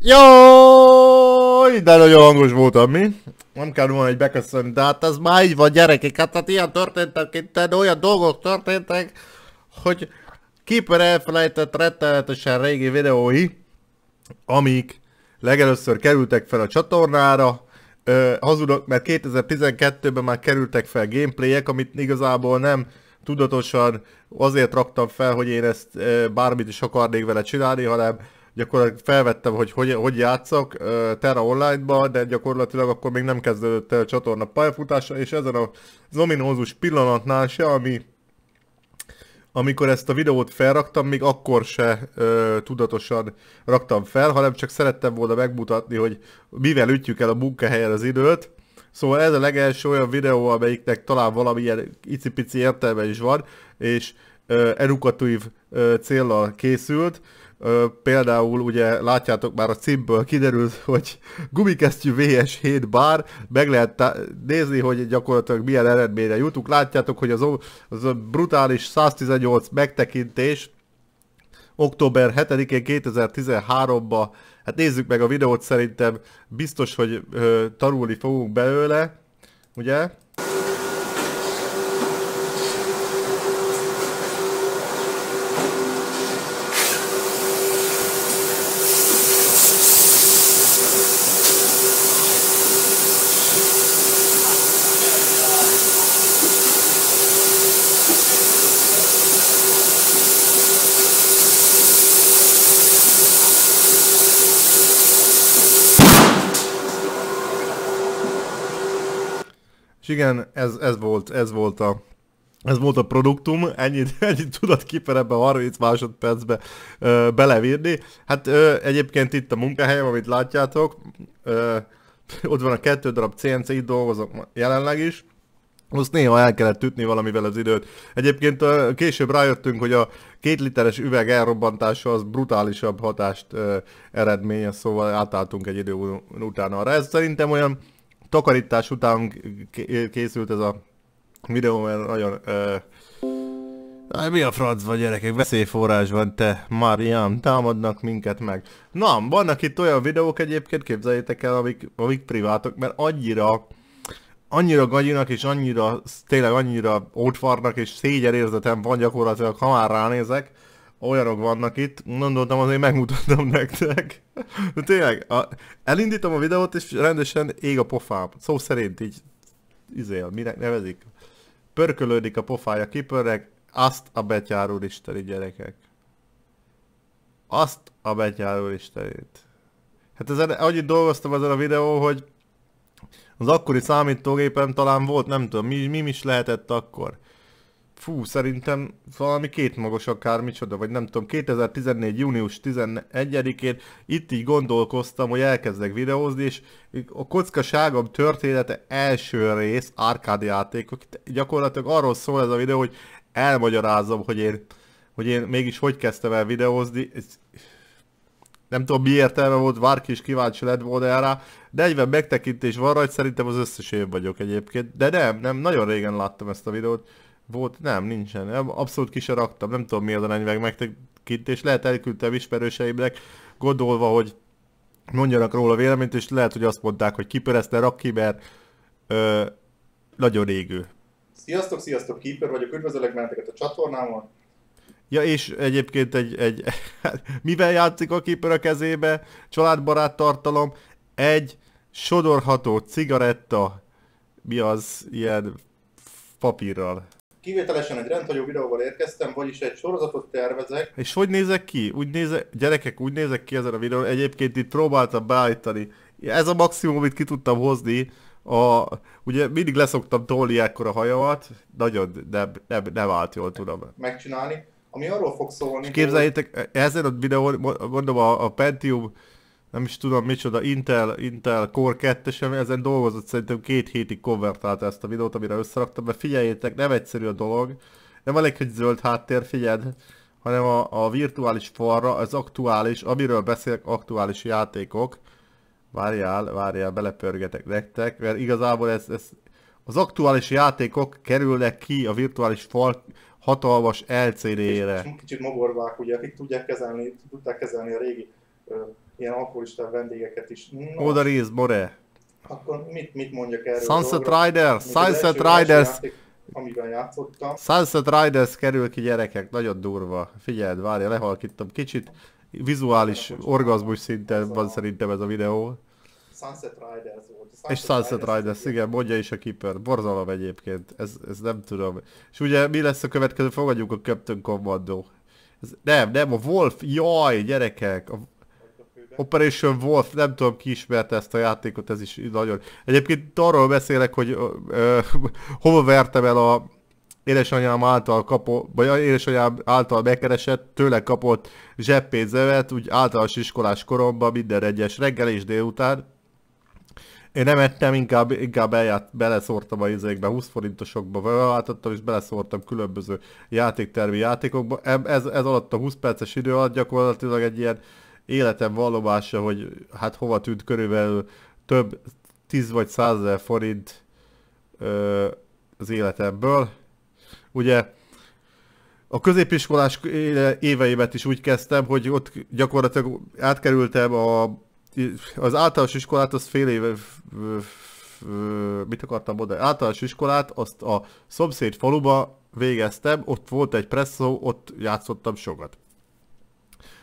Jó, de nagyon hangos voltam, mi? Nem kell volna egy beköszönni, de hát ez már így van gyerekek, hát, hát ilyen történtek itt, olyan dolgok történtek, hogy Keeper elfelejtett rettenetesen régi videói, amik legelőször kerültek fel a csatornára, Ö, hazudok, mert 2012-ben már kerültek fel gameplayek, amit igazából nem tudatosan azért raktam fel, hogy én ezt ö, bármit is akarnék vele csinálni, hanem gyakorlatilag felvettem, hogy hogy, hogy játszok uh, Terra Online-ba, de gyakorlatilag akkor még nem kezdődött el a csatorna pályafutása, és ezen a ominózus pillanatnál se, ami amikor ezt a videót felraktam, még akkor se ö, tudatosan raktam fel, hanem csak szerettem volna megmutatni, hogy mivel ütjük el a munkahelyen az időt. Szóval ez a legelső olyan videó, amelyiknek talán valamilyen icipici értelme is van, és ö, edukatív ö, készült. Ö, például ugye látjátok már a címből kiderült, hogy gumikesztyű VS7 bár, meg lehet nézni, hogy gyakorlatilag milyen eredményre jutunk. Látjátok, hogy az, az a brutális 118 megtekintés október 7-én 2013-ban, hát nézzük meg a videót, szerintem biztos, hogy ö, tanulni fogunk belőle, ugye? És igen, ez, ez, volt, ez volt a ez volt a produktum, ennyit, ennyit tudott Kiper ebbe 30 másodpercbe ö, belevirni. Hát ö, egyébként itt a munkahelyem, amit látjátok, ö, ott van a kettő darab CNC, itt dolgozok jelenleg is. Azt néha el kellett ütni valamivel az időt. Egyébként később rájöttünk, hogy a két literes üveg elrobbantása az brutálisabb hatást ö, eredménye, szóval átálltunk egy idő után arra. Ez szerintem olyan takarítás után készült ez a videó, mert nagyon... Uh, mi a francba gyerekek, veszélyforrás van te, Mariam, támadnak minket meg. Na, vannak itt olyan videók egyébként, képzeljétek el, amik, amik privátok, mert annyira annyira gagyinak és annyira, tényleg annyira ótvarnak és szégyenérzetem van gyakorlatilag, ha már ránézek, olyanok vannak itt, gondoltam azért megmutatom nektek. De tényleg, a, elindítom a videót és rendesen ég a pofám. Szó szerint így, izél, minek nevezik? Pörkölődik a pofája, kipörreg, azt a betyárul isteni gyerekek. Azt a betyárul istenét. Hát ezen, annyit dolgoztam ezen a videó, hogy az akkori számítógépem talán volt, nem tudom, mi, mi is lehetett akkor. Fú, szerintem valami két magos akár micsoda, vagy nem tudom, 2014. június 11-én itt így gondolkoztam, hogy elkezdek videózni, és a kockaságom története első rész, arcade játékok, gyakorlatilag arról szól ez a videó, hogy elmagyarázom, hogy én, hogy én mégis hogy kezdtem el videózni, nem tudom mi értelme volt, bárki is kíváncsi lett volna erre, de egyben megtekintés van rajta, szerintem az összes év vagyok egyébként, de nem, nem, nagyon régen láttam ezt a videót, volt? Nem, nincsen. Abszolút ki se raktam. Nem tudom mi az a meg megtekintés. Lehet elküldtem ismerőseimnek, gondolva, hogy mondjanak róla véleményt, és lehet, hogy azt mondták, hogy kipörezte rak ki, mert ö, nagyon égő. Sziasztok, sziasztok, Keeper vagyok, üdvözöllek benneteket a csatornámon. Ja, és egyébként egy, egy mivel játszik a Keeper a kezébe? Családbarát tartalom, egy sodorható cigaretta, mi az ilyen papírral. Kivételesen egy rendhagyó videóval érkeztem, vagyis egy sorozatot tervezek. És hogy nézek ki? Úgy nézek, gyerekek, úgy nézek ki ezen a videón. Egyébként itt próbáltam beállítani. Ez a maximum, amit ki tudtam hozni. A, ugye mindig leszoktam tolni ekkor a hajamat, nagyon nem, nem, nem állt jól tudom. Megcsinálni. Ami arról fog szólni. És képzeljétek, hogy... ezen a videón, mondom, a, a Pentium nem is tudom micsoda, Intel, Intel Core 2 sem ezen dolgozott, szerintem két hétig konvertálta ezt a videót, amire összeraktam, mert figyeljétek, nem egyszerű a dolog, nem elég, hogy zöld háttér, figyeld, hanem a, a virtuális falra az aktuális, amiről beszélek, aktuális játékok, várjál, várjál, belepörgetek nektek, mert igazából ez, ez az aktuális játékok kerülnek ki a virtuális fal hatalmas LCD-re. Kicsit mogorvák, ugye, akik tudják kezelni, tudták kezelni a régi ilyen alkoholista vendégeket is. No, Oda Riz, More. akkor mit, mit mondjak erről? a Sunset? Riders, Sunset Riders, játék, amiben játszottam. Sunset Riders kerül ki gyerekek, nagyon durva. Figyeld, várja, lehalkítom kicsit. Vizuális orgazmus szinten van szerintem ez a videó. Sunset Riders volt. És Sunset Riders, igen, mondja is a Keeper. Borzalom egyébként, ez, ez nem tudom. És ugye mi lesz a következő? Fogadjuk a Captain Commando. Ez, nem, nem, a Wolf, jaj, gyerekek, a Operation Wolf, nem tudom ki ismerte ezt a játékot, ez is nagyon... Egyébként arról beszélek, hogy ö, ö, hova vertem el a édesanyám által kapott, vagy édesanyám által megkeresett, tőle kapott zseppénzemet, úgy általános iskolás koromban minden egyes reggel és délután. Én nem ettem, inkább, inkább elját, beleszórtam a izékbe, 20 forintosokba váltottam, és beleszórtam különböző játéktervi játékokba. Ez, ez alatt a 20 perces idő alatt gyakorlatilag egy ilyen életem vallomása, hogy hát hova tűnt körülbelül több 10 vagy 100 ezer forint ö, az életemből. Ugye a középiskolás éveimet is úgy kezdtem, hogy ott gyakorlatilag átkerültem a, az általános iskolát, az fél éve, mit akartam mondani, általános iskolát, azt a szomszéd faluba végeztem, ott volt egy presszó, ott játszottam sokat.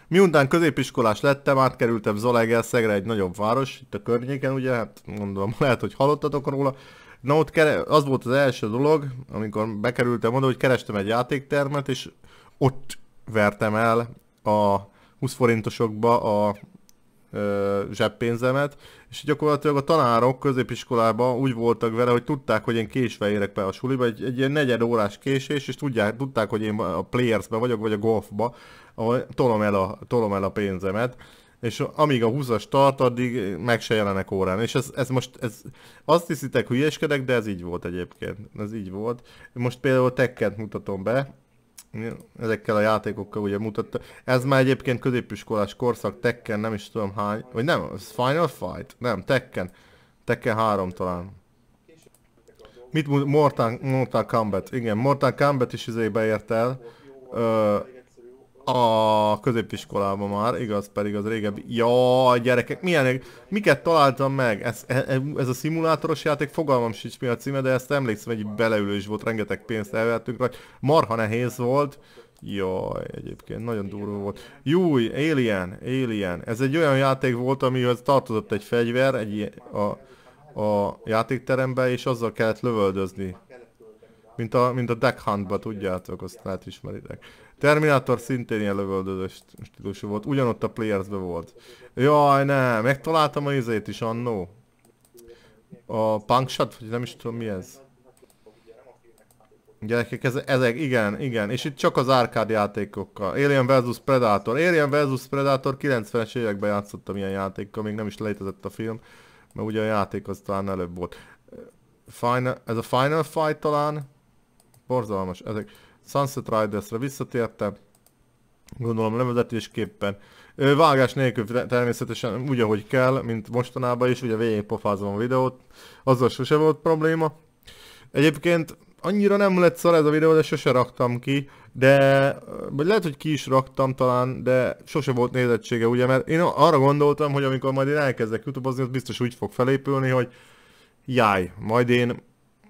Miután középiskolás lettem, átkerültem Zalaegerszegre, egy nagyobb város, itt a környéken, ugye, hát gondolom, lehet, hogy hallottatok róla. Na ott az volt az első dolog, amikor bekerültem oda, hogy kerestem egy játéktermet, és ott vertem el a 20 forintosokba a ö, zseppénzemet, és gyakorlatilag a tanárok középiskolában úgy voltak vele, hogy tudták, hogy én késve érek be a suliba, egy, egy ilyen negyed órás késés, és tudják, tudták, hogy én a Playersbe vagyok, vagy a Golfba, ahol tolom el a, tolom el a pénzemet, és amíg a 20-as tart, addig meg se jelenek órán. És ez, ez most, ez, azt hiszitek, hülyeskedek, de ez így volt egyébként. Ez így volt. Most például Tekkent mutatom be, ezekkel a játékokkal ugye mutatta. Ez már egyébként középiskolás korszak, Tekken, nem is tudom hány, vagy nem, ez Final Fight? Nem, Tekken. Tekken 3 talán. Mit Mortal, Mortal Kombat, igen, Mortal Kombat is izé beért el. Ö, a középiskolában már, igaz, pedig az régebbi. Ja, gyerekek, milyen, miket találtam meg? Ez, e- ez a szimulátoros játék, fogalmam sincs mi a címe, de ezt emlékszem, egy beleülő volt, rengeteg pénzt elvettünk rajta. Marha nehéz volt. Jaj, egyébként nagyon durva volt. Júj, Alien, Alien. Ez egy olyan játék volt, amihez tartozott egy fegyver egy a, a játékterembe, és azzal kellett lövöldözni. Mint a, mint a Duck Hunt-ba, tudjátok, azt lehet ismeritek. Terminator szintén ilyen lövöldözős stílusú volt, ugyanott a Players-be volt. Jaj, ne, megtaláltam a izét is annó. A Punk Shot, vagy nem is tudom mi ez. Gyerekek, ez, ezek, igen, igen, és itt csak az arcade játékokkal. Alien vs Predator. Alien vs Predator 90-es években játszottam ilyen játékkal, még nem is létezett a film, mert ugye a játék az talán előbb volt. Final, ez a Final Fight talán, borzalmas, ezek. Sunset Riders-re visszatértem, gondolom levezetésképpen. Vágás nélkül te- természetesen úgy, ahogy kell, mint mostanában is, ugye végigpofázom a videót, azzal sose volt probléma. Egyébként annyira nem lett szar ez a videó, de sose raktam ki, de vagy lehet, hogy ki is raktam talán, de sose volt nézettsége, ugye, mert én arra gondoltam, hogy amikor majd én elkezdek youtube az biztos úgy fog felépülni, hogy Jaj, majd én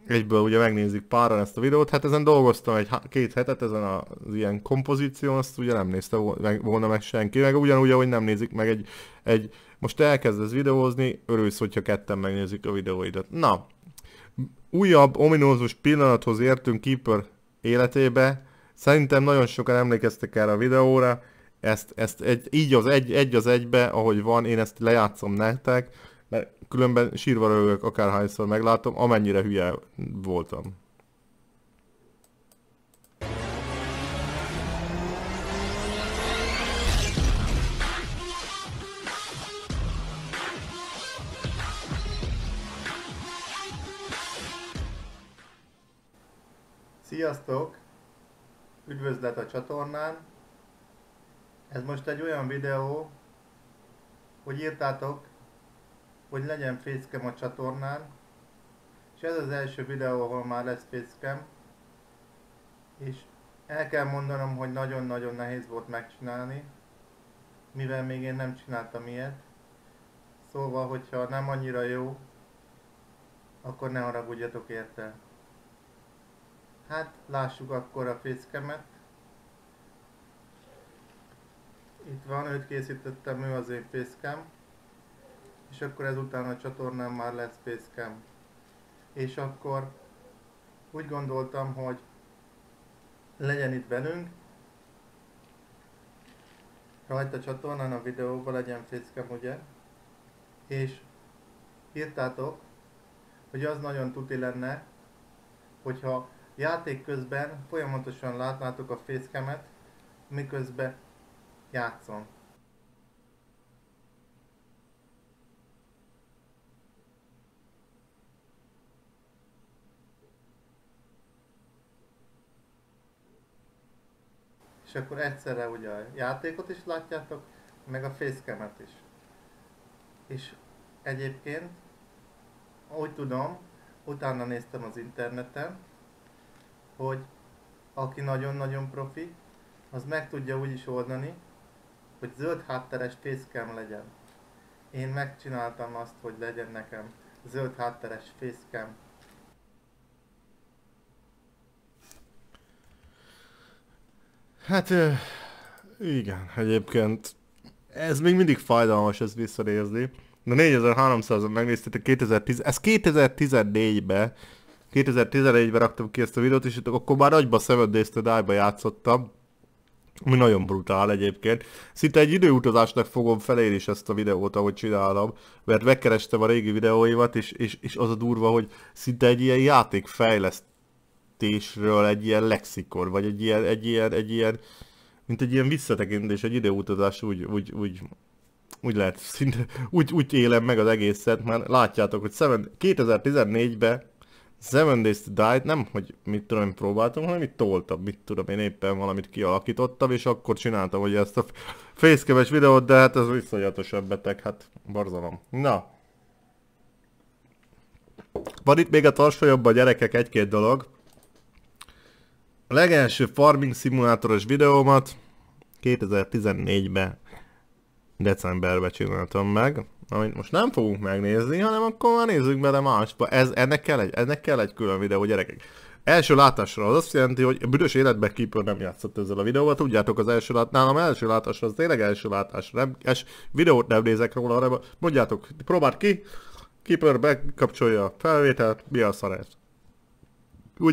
egyből ugye megnézik páran ezt a videót, hát ezen dolgoztam egy két hetet ezen az ilyen kompozíción, azt ugye nem nézte volna meg senki, meg ugyanúgy, ahogy nem nézik meg egy, egy most elkezdesz videózni, örülsz, hogyha ketten megnézik a videóidat. Na, újabb ominózus pillanathoz értünk Keeper életébe. Szerintem nagyon sokan emlékeztek erre a videóra. Ezt, ezt egy, így az egy, egy az egybe, ahogy van, én ezt lejátszom nektek, különben sírva rögök akárhányszor meglátom, amennyire hülye voltam. Sziasztok! Üdvözlet a csatornán! Ez most egy olyan videó, hogy írtátok, hogy legyen fészkem a csatornán, és ez az első videó, ahol már lesz fészkem, és el kell mondanom, hogy nagyon-nagyon nehéz volt megcsinálni, mivel még én nem csináltam ilyet. Szóval, hogyha nem annyira jó, akkor ne haragudjatok érte. Hát, lássuk akkor a facecam-et. Itt van, őt készítettem, ő az én facecam. És akkor ezután a csatornán már lesz facecam. És akkor úgy gondoltam, hogy legyen itt velünk, rajta a csatornán a videóban legyen facecam, ugye? És írtátok, hogy az nagyon tuti lenne, hogyha játék közben folyamatosan látnátok a facecam-et, miközben játszom. És akkor egyszerre ugye a játékot is látjátok, meg a facecam-et is. És egyébként, úgy tudom, utána néztem az interneten, hogy aki nagyon-nagyon profi, az meg tudja úgy is oldani, hogy zöld hátteres facecam legyen. Én megcsináltam azt, hogy legyen nekem zöld hátteres facecam. Hát igen, egyébként ez még mindig fájdalmas ezt visszanézni. De 4300-on megnéztétek 2010, ez 2014-ben, 2014-ben raktam ki ezt a videót, és akkor már nagyba Seven Days to Die-ba játszottam. Ami nagyon brutál egyébként. Szinte egy időutazásnak fogom felérni is ezt a videót, ahogy csinálom, mert megkerestem a régi videóimat, és, és, és az a durva, hogy szinte egy ilyen játékfejlesztésről egy ilyen lexikon, vagy egy ilyen, egy ilyen, egy ilyen, mint egy ilyen visszatekintés, egy időutazás úgy, úgy, úgy, úgy lehet, szinte úgy, úgy élem meg az egészet, mert látjátok, hogy 2014-ben Seven Days to Die, nem, hogy mit tudom én próbáltam, hanem itt toltam, mit tudom én éppen valamit kialakítottam, és akkor csináltam hogy ezt a fészkeves videót, de hát ez viszonyatosabb beteg, hát barzalom. Na. Van itt még a tarsolyabban gyerekek egy-két dolog. A legelső farming szimulátoros videómat 2014-ben decemberben csináltam meg amit most nem fogunk megnézni, hanem akkor már nézzük bele másba. Ez, ennek, kell egy, ennek kell egy külön videó, gyerekek. első látásra az azt jelenti, hogy a büdös életben Keeper nem játszott ezzel a videóval, tudjátok az első lát, nálam első látásra, az tényleg első látásra, nem, es, videót nem nézek róla, hanem mondjátok, próbáld ki, Keeper bekapcsolja a felvételt, mi a szar ez?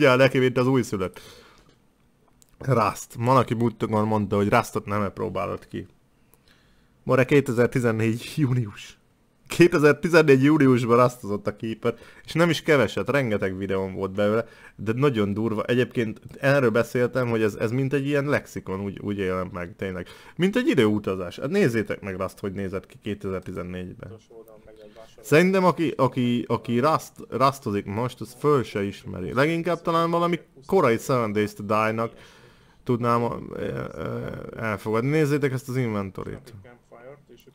Áll neki, mint az újszülött. Rust. Van, aki mondta, hogy Rustot nem próbálod ki. More 2014 június. 2014 júliusban rasztozott a Keeper, és nem is keveset, rengeteg videóm volt belőle, de nagyon durva. Egyébként erről beszéltem, hogy ez, ez mint egy ilyen lexikon, úgy, úgy élem meg, tényleg. Mint egy időutazás. Hát nézzétek meg azt, hogy nézett ki 2014-ben. Szerintem aki, aki, aki raszt, rasztozik most, az föl se ismeri. Leginkább talán valami korai Seven Days to Die-nak tudnám elfogadni. Nézzétek ezt az inventorit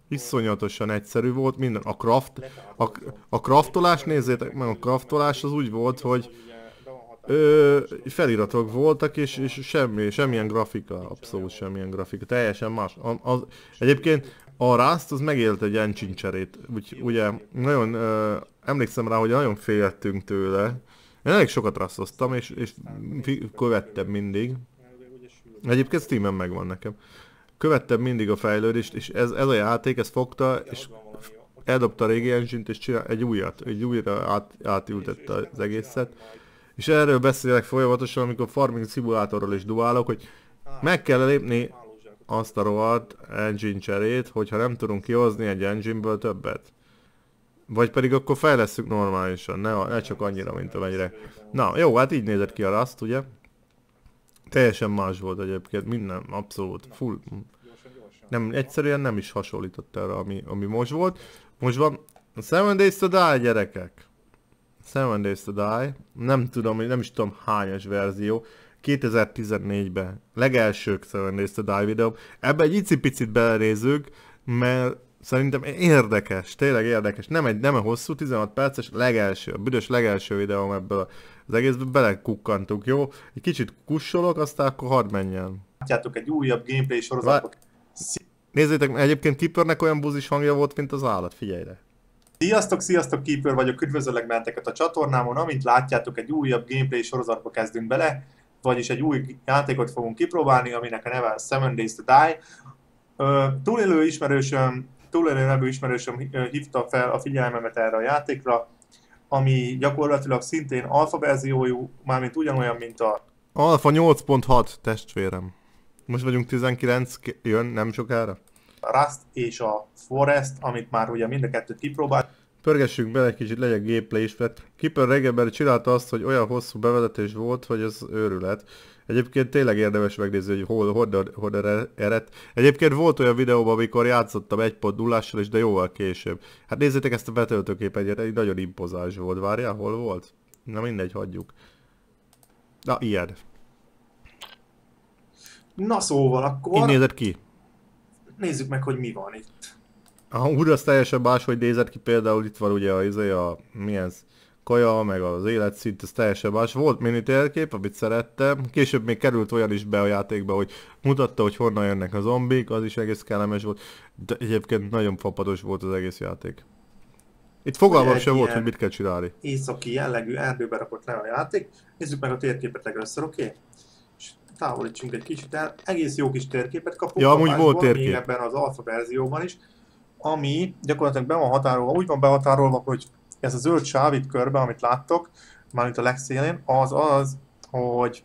iszonyatosan egyszerű volt, minden, a craft, a, a craftolás, nézzétek meg, a craftolás az úgy volt, hogy ö, feliratok voltak, és, és semmi, semmilyen grafika, abszolút semmilyen grafika, teljesen más. A, az, egyébként a Rust az megélt egy engine úgy, ugye nagyon, ö, emlékszem rá, hogy nagyon féltünk tőle, én elég sokat rasztoztam, és, és követtem mindig. Egyébként Steam-en megvan nekem követtem mindig a fejlődést, és ez, ez a játék, ez fogta, és eldobta a régi engine és csinál egy újat, egy újra át, átültette az egészet. És erről beszélek folyamatosan, amikor farming szimulátorról is duálok, hogy meg kell lépni azt a rohadt engine cserét, hogyha nem tudunk kihozni egy engineből többet. Vagy pedig akkor fejlesztjük normálisan, ne, ne csak annyira, mint amennyire. Na, jó, hát így nézett ki a Rust, ugye? Teljesen más volt egyébként, minden, abszolút, full. Nem, egyszerűen nem is hasonlított erre, ami, ami most volt. Most van Seven Days to Die, gyerekek. Seven Days to Die. Nem tudom, nem is tudom hányas verzió. 2014-ben. Legelső Seven Days to Die videó. Ebbe egy icipicit belenézzük, mert szerintem érdekes, tényleg érdekes. Nem egy, nem egy hosszú, 16 perces, legelső, a büdös legelső videóm ebből az egészben belekukkantuk, jó? Egy kicsit kussolok, aztán akkor hadd menjen. Látjátok egy újabb gameplay sorozatot. Nézzétek, egyébként Keepernek olyan buzis hangja volt, mint az állat, figyelj rá. Sziasztok, sziasztok, Keeper vagyok, üdvözöllek benneteket a csatornámon. Amint látjátok, egy újabb gameplay sorozatba kezdünk bele, vagyis egy új játékot fogunk kipróbálni, aminek a neve Seven Days to Die. Ö, túlélő ismerősöm, túlélő nevű ismerősöm hívta fel a figyelmemet erre a játékra, ami gyakorlatilag szintén alfa verziójú, mármint ugyanolyan, mint a Alfa 8.6, testvérem. Most vagyunk 19, ki- jön nem sokára. Rust és a Forest, amit már ugye mind a kettőt kipróbált. Pörgessünk bele egy kicsit, legyen gameplay is, mert Keeper reggelben csinálta azt, hogy olyan hosszú bevezetés volt, hogy ez őrület. Egyébként tényleg érdemes megnézni, hogy hol, hol, hol ered. Egyébként volt olyan videóban, amikor játszottam 1.0-ással is, de jóval később. Hát nézzétek ezt a betöltőképet, egy nagyon impozáns volt. Várjál, hol volt? Na mindegy, hagyjuk. Na, ilyen. Na szóval Így akkor nézett ki. nézzük meg, hogy mi van itt. A húd az teljesen máshogy nézett ki, például itt van ugye a, izé, a milyen ez, kaja, meg az életszint, ez teljesen más. Volt mini térkép, amit szerettem, később még került olyan is be a játékba, hogy mutatta, hogy honnan jönnek a zombik, az is egész kellemes volt, de egyébként nagyon fapados volt az egész játék. Itt fogalmam sem volt, hogy mit kell csinálni. északi jellegű erdőbe rakott le a játék. Nézzük meg a térképet legelőször, oké? Okay? És távolítsunk egy kicsit el. Egész jó kis térképet kapunk. Ja, amúgy volt térkép. Még ebben az alfa verzióban is. Ami gyakorlatilag be van határolva, úgy van behatárolva, hogy ez a zöld sáv itt körbe, amit láttok, mármint a legszélén, az az, hogy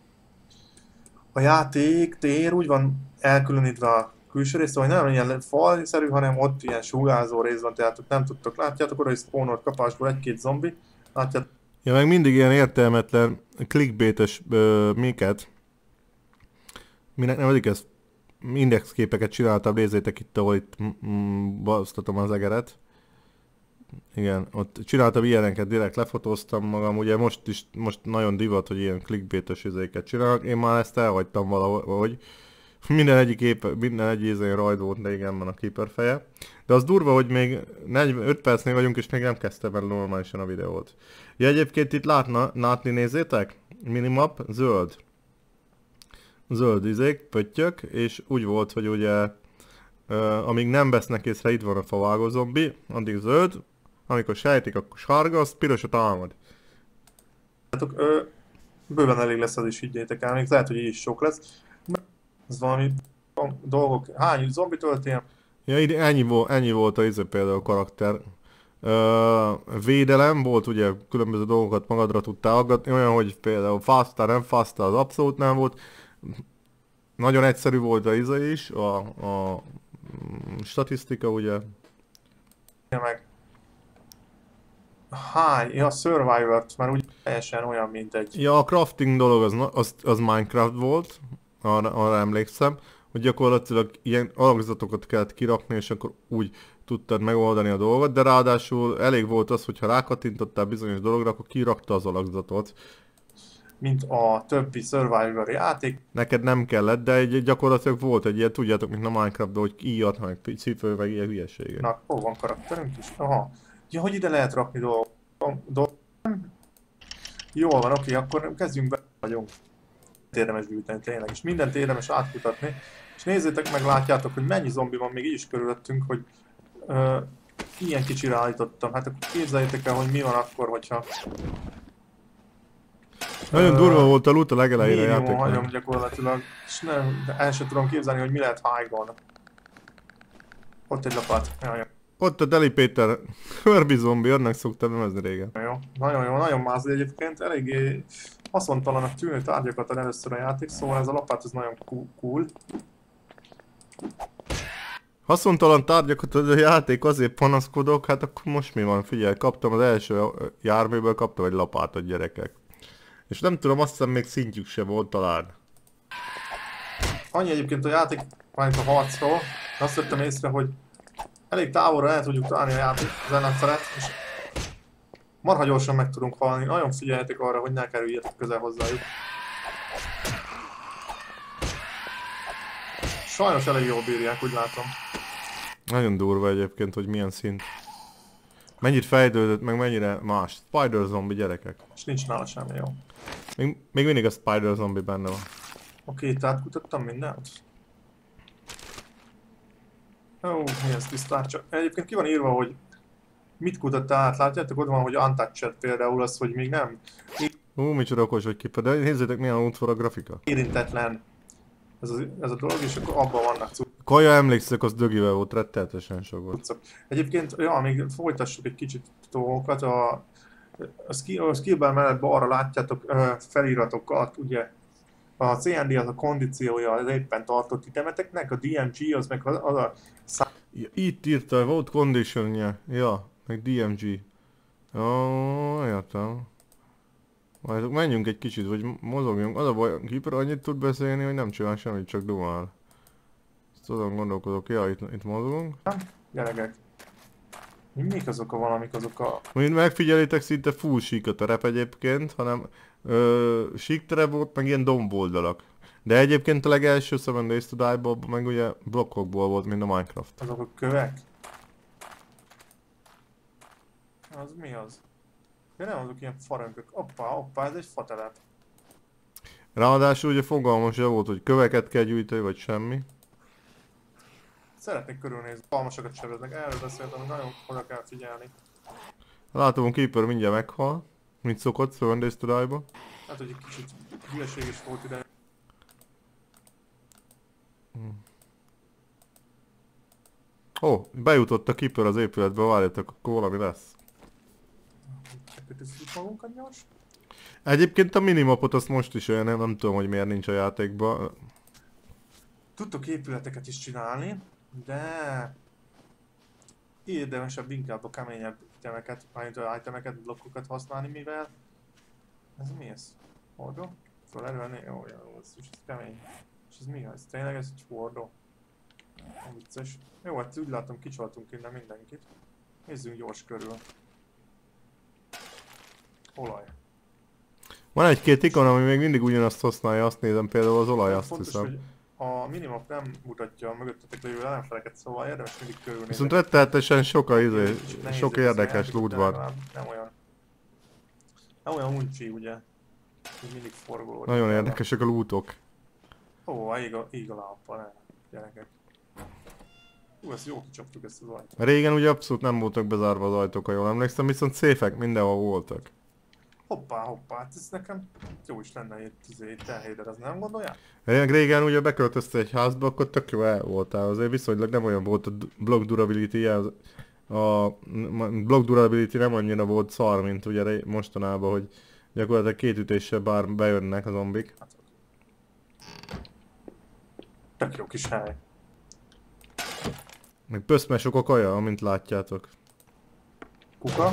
a játék tér úgy van elkülönítve a külső rész, hogy nem ilyen falszerű, hanem ott ilyen sugárzó rész van, tehát ott nem tudtok, látjátok, oda is spawnolt kapásból egy-két zombi, látjátok, Ja, meg mindig ilyen értelmetlen, clickbaites ö, minket. Minek nevezik ezt? Indexképeket csináltam, nézzétek itt, ahol itt basztatom az egeret. Igen, ott csináltam ilyeneket, direkt lefotóztam magam, ugye most is, most nagyon divat, hogy ilyen clickbaites izéket csinálok, én már ezt elhagytam valahogy. Minden egyik épp, minden egy izén rajd volt régenben a keeper feje. De az durva, hogy még 40, 5 percnél vagyunk, és még nem kezdtem el normálisan a videót. Ja, egyébként itt látna, látni nézzétek, minimap, zöld. Zöld izék, pöttyök, és úgy volt, hogy ugye, ö, amíg nem vesznek észre, itt van a favágó zombi, addig zöld, amikor sejtik, akkor sárga, az piros a támad. ö, bőven elég lesz az is, higgyétek el, még lehet, hogy így is sok lesz. Ez valami dolgok, hány zombi töltém, Ja, ide ennyi, volt, ennyi volt a izé például a karakter. Ö, védelem volt, ugye különböző dolgokat magadra tudtál aggatni, olyan, hogy például fasta, nem fasta, az abszolút nem volt. Nagyon egyszerű volt a izé is, a, a mm, statisztika, ugye. meg hány, ja, Survivor-t, már úgy teljesen olyan, mint egy Ja, a crafting dolog az, az, az Minecraft volt, arra, arra emlékszem, hogy gyakorlatilag ilyen alakzatokat kellett kirakni, és akkor úgy tudtad megoldani a dolgot, de ráadásul elég volt az, hogyha rákattintottál bizonyos dologra, akkor kirakta az alakzatot. mint a többi Survivor játék. Neked nem kellett, de egy, gyakorlatilag volt egy ilyen, tudjátok, mint a Minecraftban, hogy íjat, meg cipő, meg ilyen hülyeségek. Na, hol van karakterünk is? Aha. Ja, hogy ide lehet rakni dolgokat. Dolg... Jól van, oké, akkor kezdjünk be. Vagyunk. Érdemes gyűjteni tényleg, és mindent érdemes átkutatni. És nézzétek meg, látjátok, hogy mennyi zombi van még így is körülöttünk, hogy ö, ilyen kicsire állítottam. Hát akkor képzeljétek el, hogy mi van akkor, hogyha Nagyon Ö, durva volt a loot a legelejére minimum hagyom gyakorlatilag, és nem, el sem tudom képzelni, hogy mi lehet high Ott egy lapát. Jaj, jaj. Ott a Deli Péter, Herbie zombi, annak szoktam nevezni régen. Nagyon jó, nagyon jó, nagyon mázli egyébként, eléggé hasznontalanak tűnő tárgyakat ad először a játék, szóval ez a lapát ez nagyon cool. Haszontalan tárgyakat ad a játék, azért panaszkodok, hát akkor most mi van? Figyelj, kaptam az első járműből, kaptam egy lapátot gyerekek. És nem tudom, azt hiszem még szintjük sem volt talán. Annyi egyébként a játék, majd a harcról, azt vettem észre, hogy elég távolra el tudjuk találni a játék az ellenfelet, és marha gyorsan meg tudunk halni. Nagyon figyeljetek arra, hogy ne kerüljetek közel hozzájuk. Sajnos elég jól bírják, úgy látom. Nagyon durva egyébként, hogy milyen szint. Mennyit fejlődött, meg mennyire más. Spider zombi gyerekek. És nincs nála semmi jó. Még, még mindig a Spider zombi benne van. Oké, itt átkutattam mindent. Ó, mi ez tisztán csak. Egyébként ki van írva, hogy mit kutatta át, látjátok, ott van, hogy untouched például az, hogy még nem Ú, micsoda okos vagy kipa, de nézzétek milyen útfor a grafika. érintetlen ez a, ez a dolog, és akkor abban vannak Kaja emlékszek, az dögivel volt, rettenetesen sok volt. cuccok. Egyébként, ja, még folytassuk egy kicsit dolgokat, a, a, skill, a skillbar mellett balra látjátok feliratokat, ugye a CND az a kondíciója az éppen tartott itemeteknek, a DMG az meg az, az a szá- Ja, itt írta, volt conditionje. Ja, meg DMG. Ó, értem. Majd menjünk egy kicsit, vagy mozogjunk. Az a baj, Kipper annyit tud beszélni, hogy nem csinál semmit, csak dumál. Ezt azon gondolkodok, ja, itt, itt mozogunk. gyerekek. Mi mik azok a valamik, azok a... Mint megfigyelitek, szinte full sík a terep egyébként, hanem ö, sík terep volt, meg ilyen domboldalak. De egyébként a legelső Seven Days to Die-ban meg ugye blokkokból volt, mint a Minecraft. azok a kövek? Az mi az? Ja nem azok ilyen farönkök. Oppá, oppá, ez egy fatelep. Ráadásul ugye fogalmas se volt, hogy köveket kell gyűjteni, vagy semmi. Szeretnék körülnézni, palmasokat sebeznek, erről beszéltem, hogy nagyon oda kell figyelni. Látom, a Keeper mindjárt meghal, mint szokott Days to. Hát, hogy egy kicsit hülyeség is volt ide. Ó, bejutott a Keeper az épületbe, várjatok, akkor valami lesz. Egyébként a minimapot azt most is olyan, nem, nem tudom, hogy miért nincs a játékban. Tudtok épületeket is csinálni, de érdemesebb inkább a keményebb itemeket, mármint a itemeket, blokkokat használni, mivel ez mi ez? Hordó? Fölerőlni? Jó, jó, ez is kemény. És ez mi ez? Tényleg ez egy hordó? Nem vicces. Jó, hát úgy látom kicsaltunk innen mindenkit. Nézzünk gyors körül. Olaj. Van egy-két ikon, ami még mindig ugyanazt használja, azt nézem például az olaj, azt Fontos, hiszem. hogy a minimap nem mutatja a mögöttetek lévő ellenfeleket, szóval érdemes mindig körülnézni. Viszont rettenetesen sok, a, izé, sok érdekes loot van. Nem olyan... Nem olyan uncsi, ugye? Mindig forgolódik. Nagyon érdekesek a lootok. Ó, ég a, ne, gyerekek. Hú, ezt jó kicsaptuk ezt az ajtót. Régen ugye abszolút nem voltak bezárva az ajtók, ha jól emlékszem, viszont széfek mindenhol voltak. Hoppá, hoppá, hát ez nekem jó is lenne itt, itt elhéder, az nem gondolják? Régen, régen ugye beköltözte egy házba, akkor tök jó el voltál, azért viszonylag nem olyan volt a block durability -je, a block durability nem annyira volt szar, mint ugye mostanában, hogy gyakorlatilag két ütéssel bár bejönnek a zombik. Tök jó kis hely. Meg pöszmesok a kaja, amint látjátok. Kuka.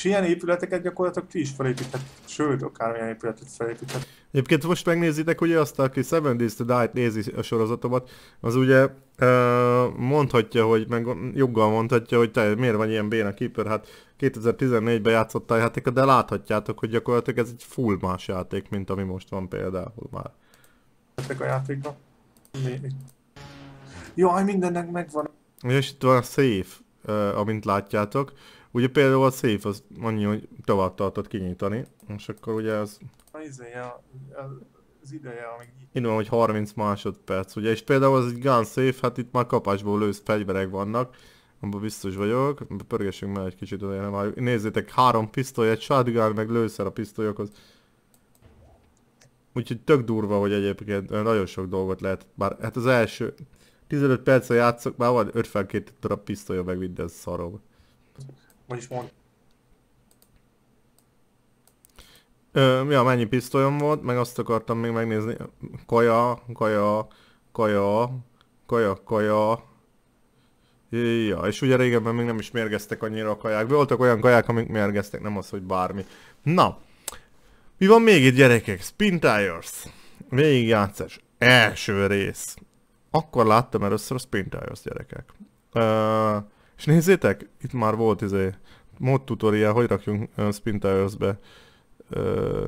És ilyen épületeket gyakorlatilag ti is felépíthet, sőt, akármilyen épületet felépíthet. Egyébként most megnézitek, ugye azt, aki Seven Days to Die-t nézi a sorozatomat, az ugye mondhatja, hogy meg joggal mondhatja, hogy te miért van ilyen béna keeper, hát 2014-ben játszottál a játékot, de láthatjátok, hogy gyakorlatilag ez egy full más játék, mint ami most van például már. Vettek a játékba. Mi? Jaj, mindennek megvan. És itt van a safe, ö, amint látjátok. Ugye például a safe az annyi, hogy tovább tartott kinyitani, és akkor ugye az Az az, ideje, amíg így Itt van, hogy 30 másodperc, ugye, és például az egy gun safe, hát itt már kapásból lősz fegyverek vannak, abban biztos vagyok, pörgessünk már egy kicsit, azért nem várjuk. Nézzétek, három pisztoly, egy shotgun, meg lőszer a pisztolyokhoz. Úgyhogy tök durva, hogy egyébként nagyon sok dolgot lehet, bár hát az első 15 perccel játszok, már van 52 darab pisztolya, meg minden szarom. Vagyis mond, Ö, ja, mennyi pisztolyom volt, meg azt akartam még megnézni. Kaja, kaja, kaja, kaja, kaja. Ja, és ugye régebben még nem is mérgeztek annyira a kaják. Voltak olyan kaják, amik mérgeztek, nem az, hogy bármi. Na, mi van még itt gyerekek? Spin Tires. Végigjátszás. Első rész. Akkor láttam először a Spin Tires gyerekek. Ö, és nézzétek, itt már volt izé mod tutorial, hogy rakjunk Spin Tires-be ö,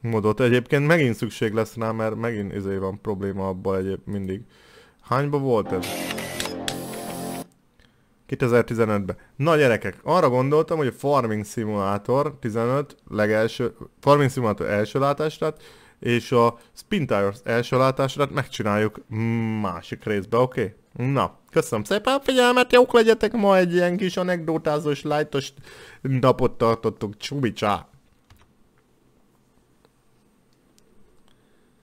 modot. Egyébként megint szükség lesz rá, mert megint izé van probléma abban egyéb mindig. Hányba volt ez? 2015-ben. Na gyerekek, arra gondoltam, hogy a Farming Simulator 15 legelső, Farming Simulator első látás lett, és a Spin Tires első látásra megcsináljuk másik részbe, oké? Okay? Na, köszönöm szépen a figyelmet, jók legyetek ma egy ilyen kis anekdotázós, lájtos napot tartottuk, csubi csá!